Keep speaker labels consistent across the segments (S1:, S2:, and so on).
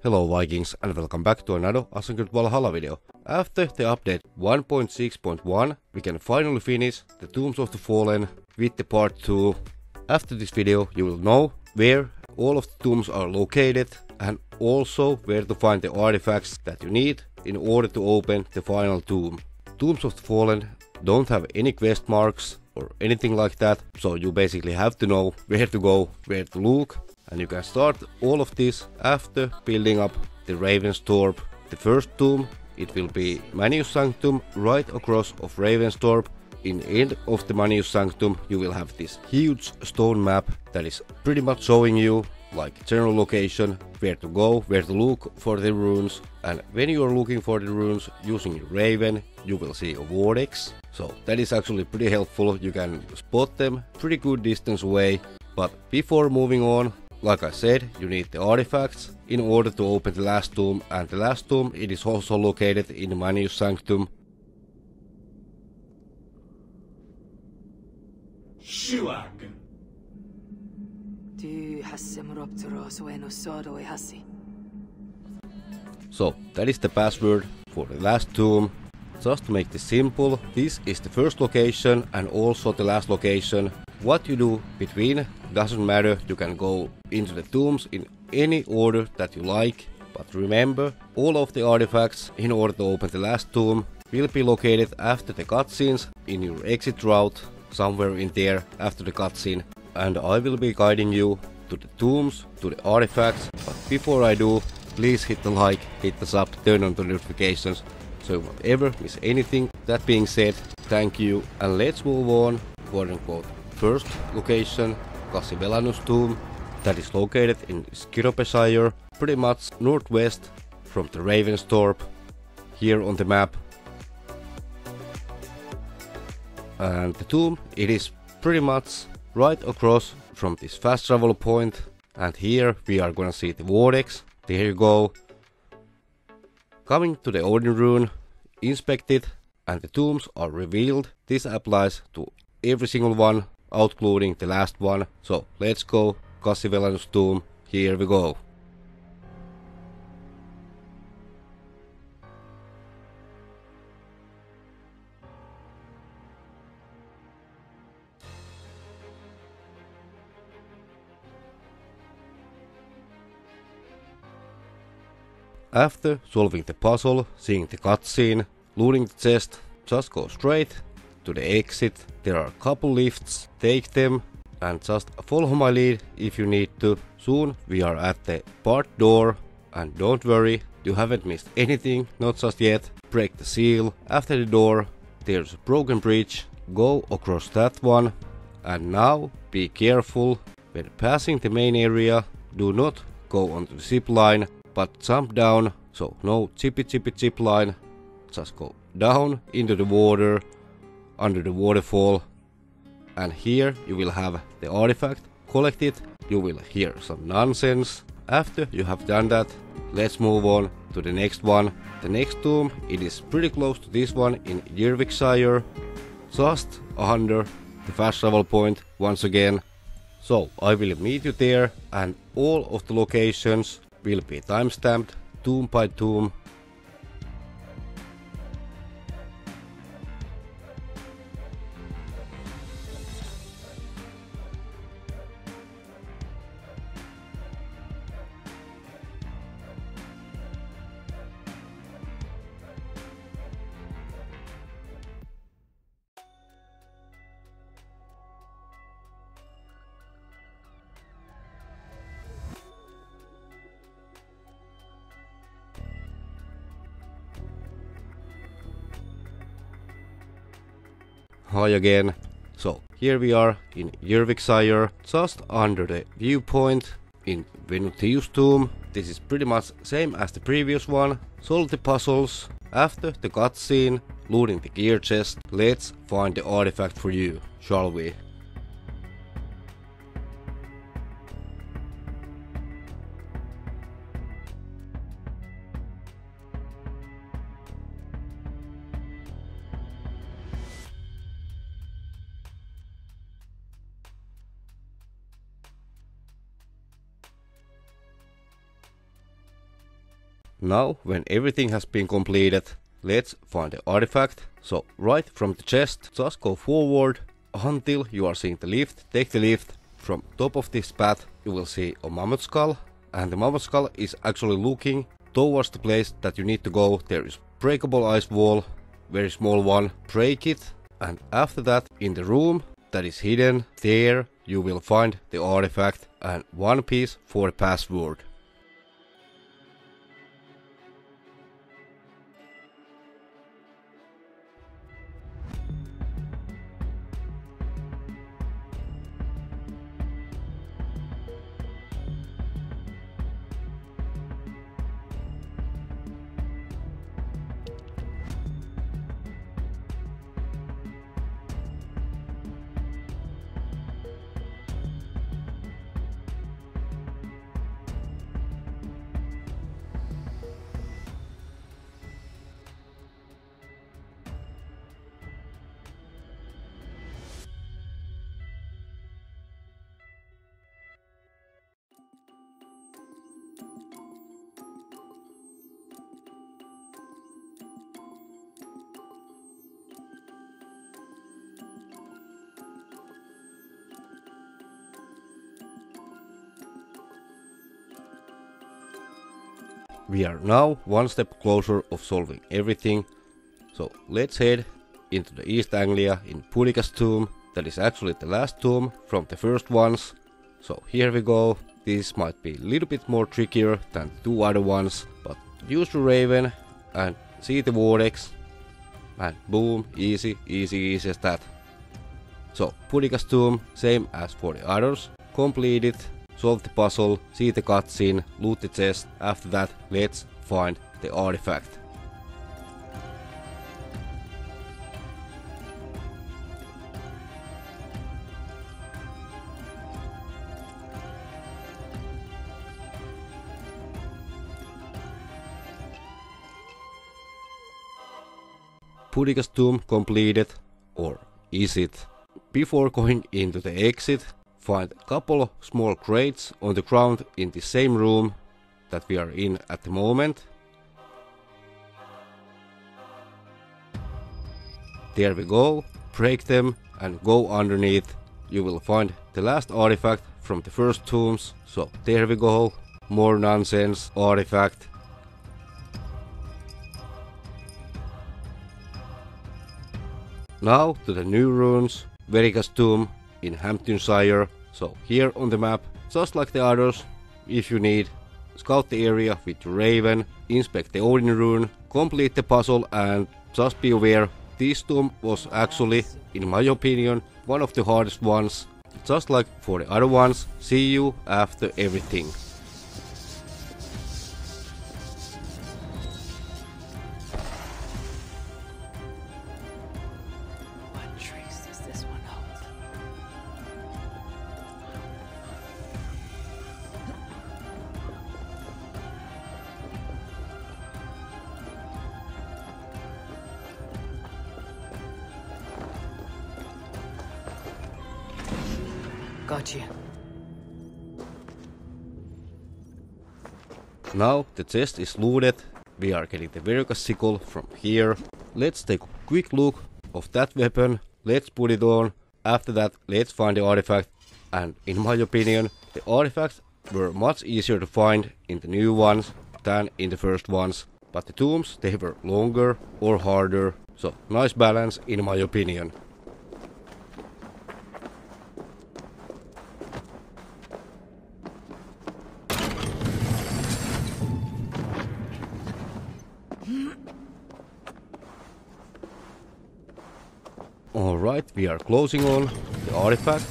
S1: Hello Vikings and welcome back to another Creed Valhalla video. After the update 1.6.1 we can finally finish the Tombs of the Fallen with the part 2. After this video you will know where all of the tombs are located and also where to find the artifacts that you need in order to open the final tomb. Tombs of the Fallen don't have any quest marks or anything like that, so you basically have to know where to go, where to look, and you can start all of this after building up the Ravensthorpe. The first tomb, it will be Manius Sanctum right across of Ravensthorpe. In end of the Manius Sanctum you will have this huge stone map that is pretty much showing you like general location, where to go, where to look for the runes and when you are looking for the runes using Raven you will see a vortex so that is actually pretty helpful, you can spot them pretty good distance away but before moving on like I said, you need the artifacts in order to open the last tomb and the last tomb it is also located in Manius Sanctum.
S2: Shuag.
S1: So that is the password for the last tomb. Just to make this simple, this is the first location and also the last location. What you do between doesn't matter, you can go into the tombs in any order that you like. But remember, all of the artifacts in order to open the last tomb will be located after the cutscenes in your exit route, somewhere in there after the cutscene. And I will be guiding you to the tombs, to the artifacts. But before I do, please hit the like, hit the sub, turn on the notifications so you won't ever miss anything. That being said, thank you and let's move on, quote unquote. First location, Cassivellaunus tomb, that is located in Sciropescire, pretty much northwest from the Ravensthorpe, here on the map. And the tomb, it is pretty much right across from this fast travel point and here we are gonna see the vortex, there you go. Coming to the Odin rune, inspect it and the tombs are revealed. This applies to every single one, outcluding the last one. So let's go, Cassivellaunus tomb, here we go. After solving the puzzle, seeing the cutscene, looting the chest, just go straight to the exit. There are a couple lifts, take them and just follow my lead if you need to. Soon we are at the part door and don't worry, you haven't missed anything, not just yet. Break the seal. After the door there's a broken bridge, go across that one and now be careful when passing the main area, do not go onto the zip line but jump down, so no chippy chippy chip line, just go down into the water, under the waterfall, and here you will have the artifact, collect it, you will hear some nonsense. After you have done that, let's move on to the next one. The next tomb, it is pretty close to this one in Eurvicscire, just under the fast travel point once again. So I will meet you there and all of the locations will be timestamped tomb by tomb Hi again. So here we are in Eurvicscire, just under the viewpoint in Venutius tomb. This is pretty much same as the previous one. Solve the puzzles. After the cutscene, looting the gear chest, let's find the artifact for you, shall we? Now, when everything has been completed, let's find the artifact. So, right from the chest, just go forward until you are seeing the lift. Take the lift. From top of this path, you will see a mammoth skull. And the mammoth skull is actually looking towards the place that you need to go. There is breakable ice wall, very small one. Break it. And after that, in the room that is hidden, there you will find the artifact and one piece for the password. We are now one step closer of solving everything. So let's head into the East Anglia in Boudica's tomb. That is actually the last tomb from the first ones. So here we go. This might be a little bit more trickier than the two other ones. But use the Raven and see the Vortex. And boom, easy, easy, easy as that. So Boudica's tomb, same as for the others. Complete it solve the puzzle, see the cutscene, loot the chest. After that, let's find the artifact. Boudica's tomb completed, or is it? Before going into the exit, find a couple of small crates on the ground in the same room that we are in at the moment. There we go, break them and go underneath. You will find the last artifact from the first tombs. So there we go, more nonsense artifact. Now to the new runes, Verica's tomb in Hamptonshire so here on the map, just like the others, if you need, scout the area with Raven, inspect the Odin rune, complete the puzzle and just be aware, this tomb was actually, in my opinion, one of the hardest ones. Just like for the other ones, see you after everything.
S3: Got you.
S1: Now the chest is looted. We are getting the Verica sickle from here. Let's take a quick look of that weapon. Let's put it on. After that, let's find the artifact. And in my opinion, the artifacts were much easier to find in the new ones than in the first ones. But the tombs, they were longer or harder. So nice balance in my opinion. Alright, we are closing on the artifact.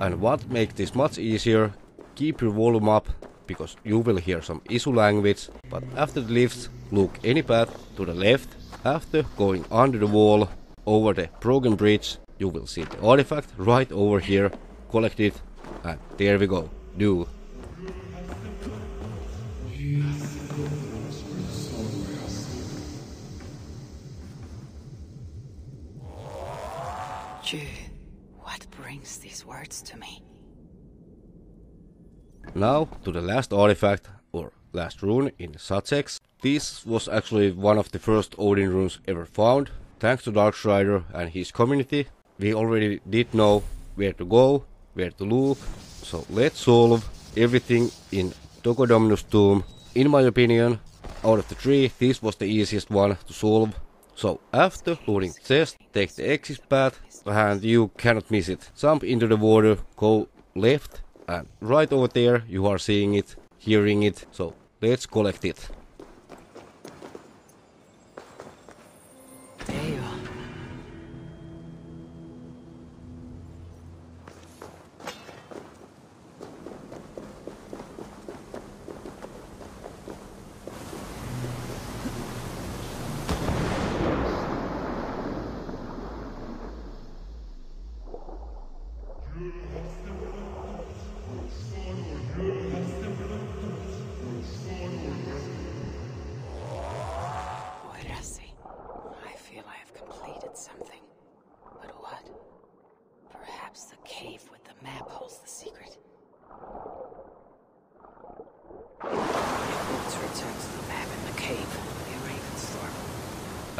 S1: And what makes this much easier, keep your volume up, because you will hear some Isu language, but after the lifts, look any path to the left. After going under the wall, over the broken bridge, you will see the artifact right over here, collect it, and there we go, do
S3: What brings these words to me?
S1: Now to the last artifact, or last rune in Sussex. This was actually one of the first Odin runes ever found. Thanks to Darkstrider and his community, we already did know where to go, where to look. So let's solve everything in Togodumnus tomb. In my opinion, out of the three, this was the easiest one to solve. So after looting the chest, take the exit path and you cannot miss it. Jump into the water, go left and right over there you are seeing it, hearing it. So let's collect it.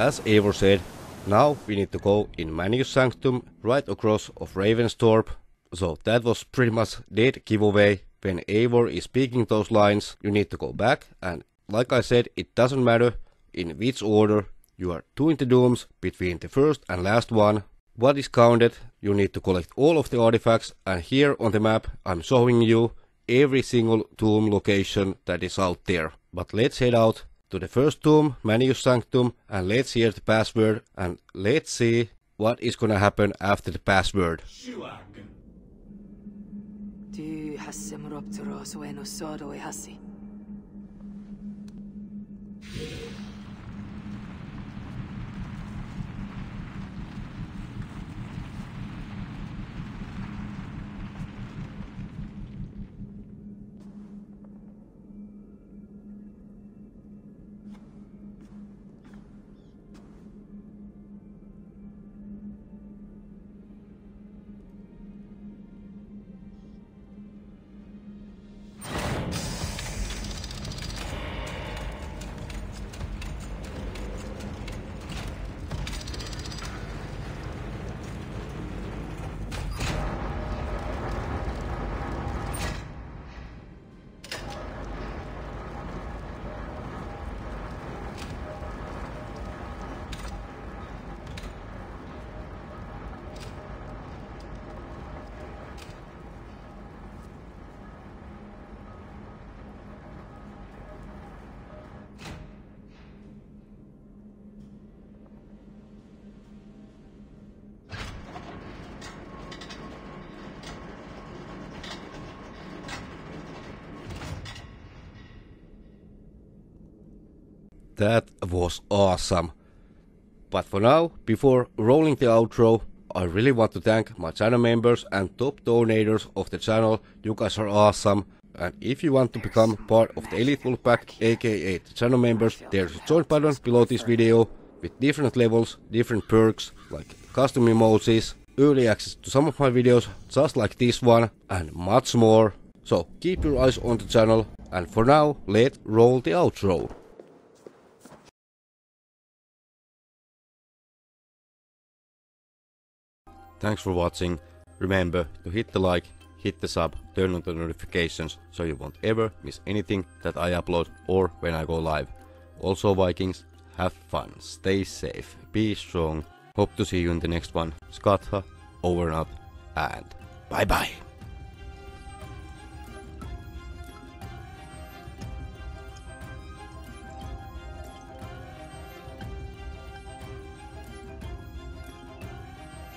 S1: As Eivor said, now we need to go in Manius Sanctum right across of Ravensthorpe. So that was pretty much dead giveaway. When Eivor is speaking those lines, you need to go back and like I said, it doesn't matter in which order. You are doing the dooms between the first and last one. What is counted, you need to collect all of the artifacts and here on the map I'm showing you every single tomb location that is out there. But let's head out to the first tomb, Manius Sanctum, and let's hear the password and let's see what is gonna happen after the password. That was awesome. But for now, before rolling the outro, I really want to thank my channel members and top donators of the channel. You guys are awesome. And if you want to become part of the Elite Wolf Pack, aka the channel members, there's a join button below this video with different levels, different perks like custom emojis, early access to some of my videos just like this one and much more. So keep your eyes on the channel and for now, let's roll the outro. Thanks for watching. Remember to hit the like, hit the sub, turn on the notifications so you won't ever miss anything that I upload or when I go live. Also Vikings, have fun, stay safe, be strong. Hope to see you in the next one. Skatha, over and out, and bye bye.